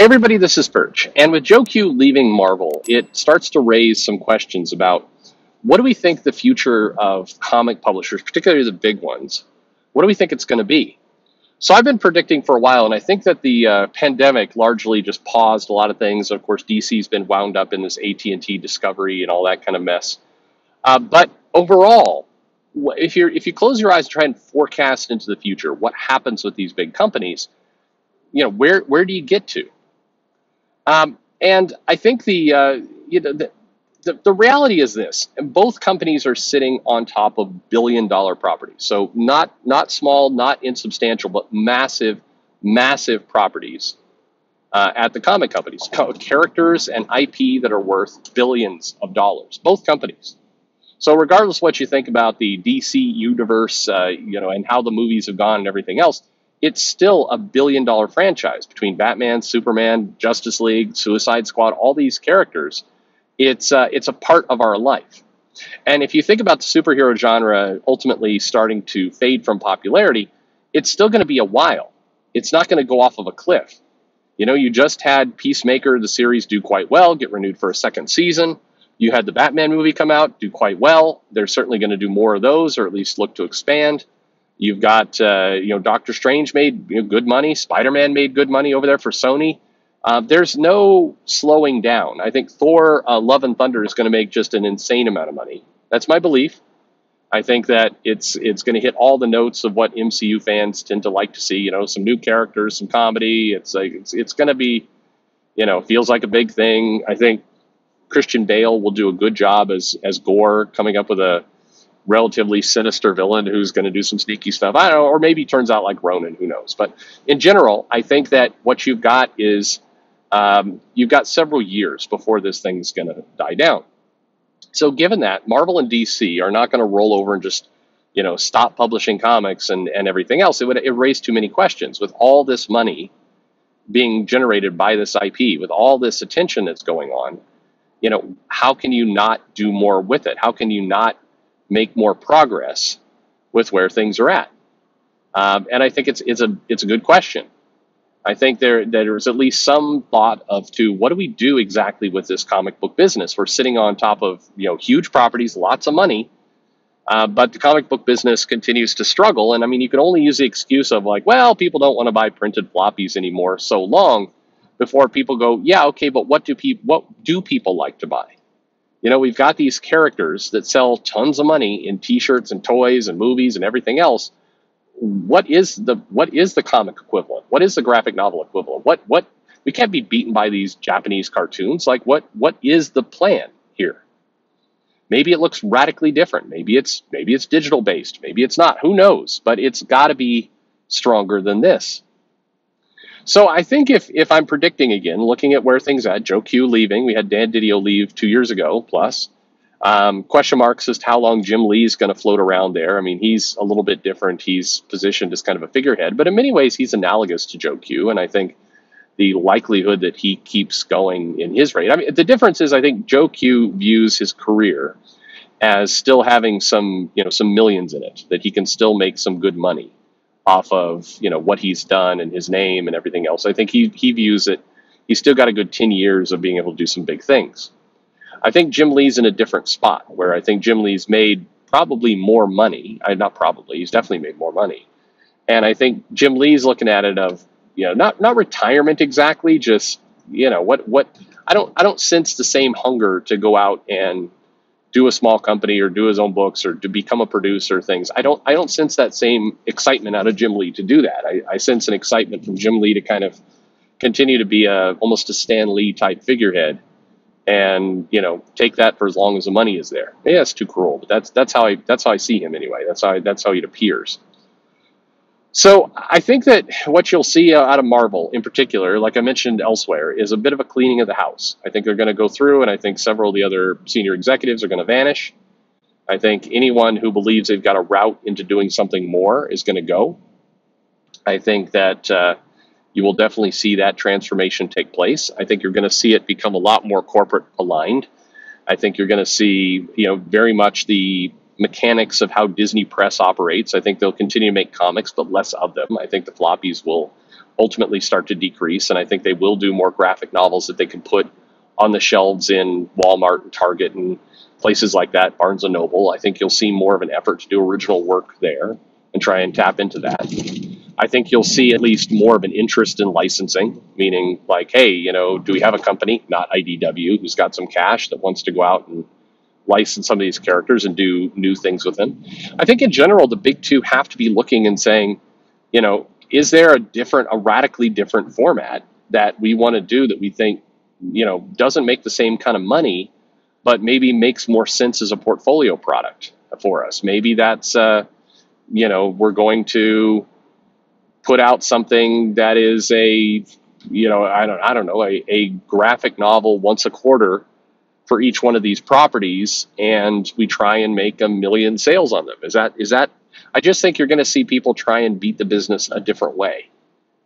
Everybody, this is Perch. And with Joe Q leaving Marvel, it starts to raise some questions about what do we think the future of comic publishers, particularly the big ones, what do we think it's going to be? So I've been predicting for a while, and I think that the uh, pandemic largely just paused a lot of things. Of course, DC's been wound up in this AT&T Discovery and all that kind of mess. Uh, but overall, if you if you close your eyes and try and forecast into the future, what happens with these big companies? You know, where where do you get to? Um, and I think the, uh, you know, the, the, the, reality is this both companies are sitting on top of billion dollar properties. So not, not small, not insubstantial, but massive, massive properties uh, at the comic companies. Characters and IP that are worth billions of dollars, both companies. So regardless what you think about the DC universe, uh, you know, and how the movies have gone and everything else, it's still a billion dollar franchise between Batman, Superman, Justice League, Suicide Squad, all these characters. It's uh, it's a part of our life. And if you think about the superhero genre ultimately starting to fade from popularity, it's still going to be a while. It's not going to go off of a cliff. You know, you just had Peacemaker, the series, do quite well, get renewed for a second season. You had the Batman movie come out, do quite well. They're certainly going to do more of those, or at least look to expand. You've got, uh, you know, Doctor Strange made you know, good money. Spider Man made good money over there for Sony. Uh, there's no slowing down. I think Thor: uh, Love and Thunder is going to make just an insane amount of money. That's my belief. I think that it's it's going to hit all the notes of what MCU fans tend to like to see. You know, some new characters, some comedy. It's like it's, it's going to be, you know, feels like a big thing. I think Christian Bale will do a good job as as Gorr, coming up with a relatively sinister villain who's going to do some sneaky stuff. I don't know, or maybe turns out like Ronan, who knows. But in general, I think that what you've got is um, you've got several years before this thing's going to die down. So, given that, Marvel and DC are not going to roll over and just you know stop publishing comics and, and everything else. It would it raise too many questions with all this money being generated by this IP, with all this attention that's going on. You know, how can you not do more with it? How can you not make more progress with where things are at? Um, and I think it's it's a it's a good question. I think there there's at least some thought of to what do we do exactly with this comic book business? We're sitting on top of you know huge properties, lots of money, uh, but the comic book business continues to struggle. And I mean, you can only use the excuse of like, well, people don't want to buy printed floppies anymore so long before people go, yeah, okay, but what do people what do people like to buy? You know, we've got these characters that sell tons of money in T-shirts and toys and movies and everything else. What is the what is the comic equivalent? What is the graphic novel equivalent? What what we can't be beaten by these Japanese cartoons. Like what what is the plan here? Maybe it looks radically different. Maybe it's maybe it's digital based. Maybe it's not. Who knows? But it's got to be stronger than this. So I think if if I'm predicting again, looking at where things at, Joe Q leaving, we had Dan Didio leave two years ago plus. Um, question marks as to how long Jim Lee is going to float around there. I mean, he's a little bit different. He's positioned as kind of a figurehead, but in many ways, he's analogous to Joe Q. And I think the likelihood that he keeps going in his rate. I mean, the difference is I think Joe Q views his career as still having some, you know, some millions in it, that he can still make some good money off of you know what he's done and his name and everything else. I think he he views it. He's still got a good ten years of being able to do some big things. I think Jim Lee's in a different spot where I think Jim Lee's made probably more money. I not probably. He's definitely made more money. And I think Jim Lee's looking at it of you know not not retirement exactly, just you know what what I don't I don't sense the same hunger to go out and do a small company or do his own books or to become a producer things. I don't I don't sense that same excitement out of Jim Lee to do that. I, I sense an excitement from Jim Lee to kind of continue to be a almost a Stan Lee type figurehead and you know take that for as long as the money is there. Yeah, it's too cruel, but that's that's how I that's how I see him anyway. That's how I, that's how it appears. So I think that what you'll see out of Marvel in particular, like I mentioned elsewhere, is a bit of a cleaning of the house. I think they're going to go through, and I think several of the other senior executives are going to vanish. I think anyone who believes they've got a route into doing something more is going to go. I think that uh, you will definitely see that transformation take place. I think you're going to see it become a lot more corporate aligned. I think you're going to see, you know, very much the mechanics of how Disney Press operates. I think they'll continue to make comics, but less of them. I think the floppies will ultimately start to decrease. And I think they will do more graphic novels that they can put on the shelves in Walmart and Target and places like that, Barnes and Noble. I think you'll see more of an effort to do original work there and try and tap into that. I think you'll see at least more of an interest in licensing, meaning like, hey, you know, do we have a company, not IDW, who's got some cash that wants to go out and license some of these characters and do new things with them? I think in general, the big two have to be looking and saying, you know, is there a different, a radically different format that we want to do that we think, you know, doesn't make the same kind of money, but maybe makes more sense as a portfolio product for us? Maybe that's, uh, you know, we're going to put out something that is a, you know, I don't, I don't know, a, a graphic novel once a quarter for each one of these properties, and we try and make a million sales on them. Is that is that I just think you're going to see people try and beat the business a different way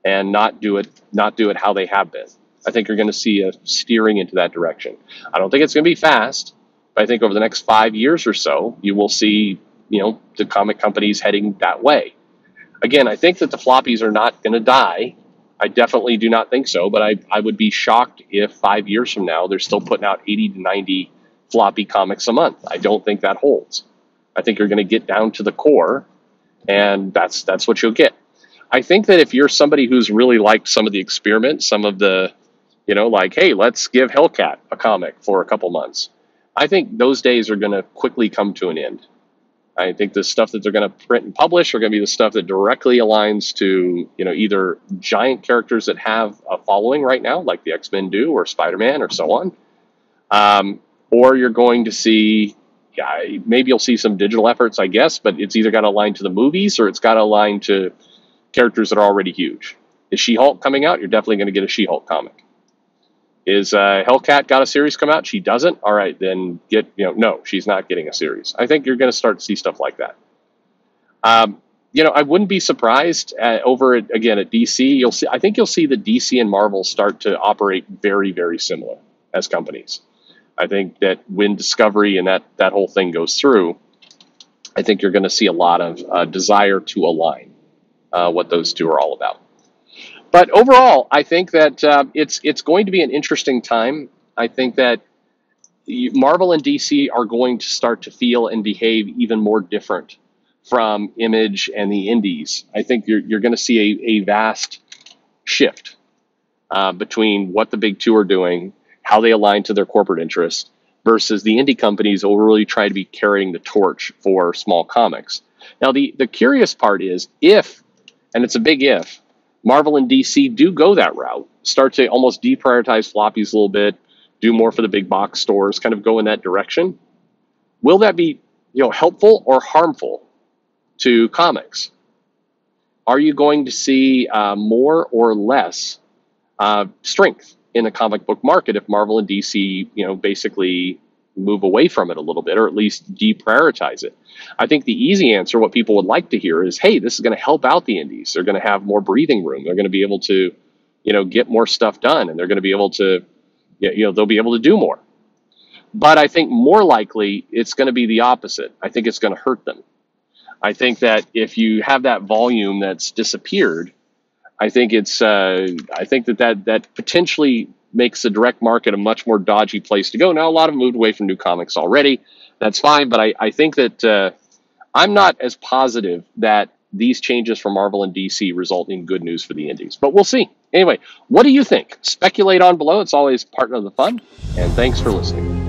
and not do it not do it how they have been. I think you're going to see a steering into that direction. I don't think it's going to be fast, but I think over the next 5 years or so, you will see, you know, the comic companies heading that way. Again, I think that the floppies are not going to die. I definitely do not think so, but I, I would be shocked if 5 years from now they're still putting out 80 to 90 floppy comics a month. I don't think that holds. I think you're going to get down to the core and that's that's what you'll get. I think that if you're somebody who's really liked some of the experiments, some of the, you know, like, hey, let's give Hellcat a comic for a couple months. I think those days are going to quickly come to an end. I think the stuff that they're going to print and publish are going to be the stuff that directly aligns to, you know, either giant characters that have a following right now, like the X Men do, or Spider Man, or so on, um, or you're going to see yeah, maybe you'll see some digital efforts, I guess, but it's either got to align to the movies or it's got to align to characters that are already huge. Is She Hulk coming out? You're definitely going to get a She Hulk comic. Is uh, Hellcat got a series come out? She doesn't. All right, then get you know no, she's not getting a series. I think you're going to start to see stuff like that. Um, you know, I wouldn't be surprised at, over at, again at DC. You'll see. I think you'll see the DC and Marvel start to operate very, very similar as companies. I think that when Discovery and that that whole thing goes through, I think you're going to see a lot of uh, desire to align uh, what those two are all about. But overall, I think that uh, it's it's going to be an interesting time. I think that Marvel and DC are going to start to feel and behave even more different from Image and the Indies. I think you're you're going to see a, a vast shift uh, between what the big two are doing how they align to their corporate interests versus the indie companies will really try to be carrying the torch for small comics. Now, the, the curious part is if, and it's a big if, Marvel and DC do go that route, start to almost deprioritize floppies a little bit, do more for the big box stores, kind of go in that direction. Will that be, you know, helpful or harmful to comics? Are you going to see uh, more or less uh, strength in the comic book market if Marvel and DC, you know, basically move away from it a little bit or at least deprioritize it. I think the easy answer, what people would like to hear is, hey, this is going to help out the indies. They're going to have more breathing room. They're going to be able to, you know, get more stuff done and they're going to be able to, you know, they'll be able to do more. But I think more likely it's going to be the opposite. I think it's going to hurt them. I think that if you have that volume that's disappeared, I think it's uh, I think that, that that potentially makes the direct market a much more dodgy place to go. Now a lot have moved away from new comics already. That's fine, but I, I think that uh, I'm not as positive that these changes from Marvel and DC result in good news for the indies. But we'll see. Anyway, what do you think? Speculate on below. It's always part of the fun. And thanks for listening.